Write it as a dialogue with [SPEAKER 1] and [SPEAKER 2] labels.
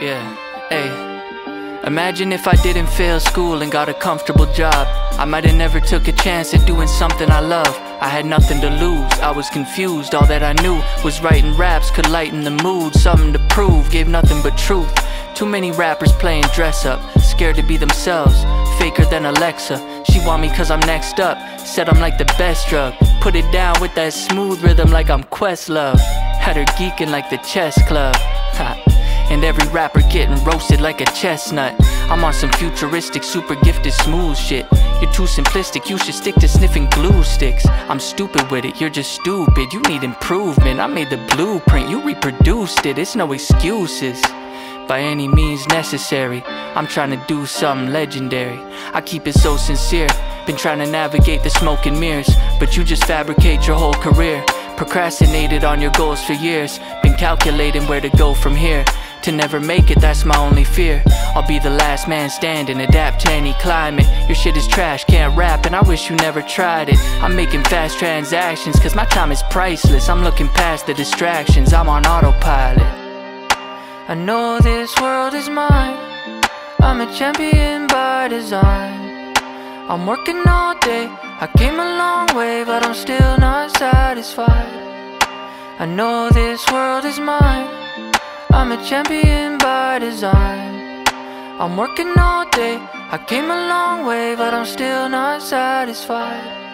[SPEAKER 1] Yeah, hey. Imagine if I didn't fail school and got a comfortable job. I might have never took a chance at doing something I love. I had nothing to lose, I was confused. All that I knew was writing raps could lighten the mood. Something to prove, gave nothing but truth. Too many rappers playing dress up, scared to be themselves. Faker than Alexa. She want me cause I'm next up. Said I'm like the best drug. Put it down with that smooth rhythm like I'm Questlove. Had her geeking like the chess club. Ha. And every rapper getting roasted like a chestnut. I'm on some futuristic, super gifted, smooth shit. You're too simplistic, you should stick to sniffing glue sticks. I'm stupid with it, you're just stupid. You need improvement. I made the blueprint, you reproduced it. It's no excuses by any means necessary. I'm trying to do something legendary. I keep it so sincere. Been trying to navigate the smoke and mirrors, but you just fabricate your whole career. Procrastinated on your goals for years. Been calculating where to go from here. To never make it, that's my only fear. I'll be the last man standing, adapt to any climate. Your shit is trash, can't rap, and I wish you never tried it. I'm making fast transactions, cause my time is priceless. I'm looking past the distractions, I'm on autopilot. I know this world is mine. I'm a champion by design. I'm working all day. I came a long way, but I'm still not satisfied. I know this world is mine. I'm a champion by design. I'm working all day. I came a long way, but I'm still not satisfied.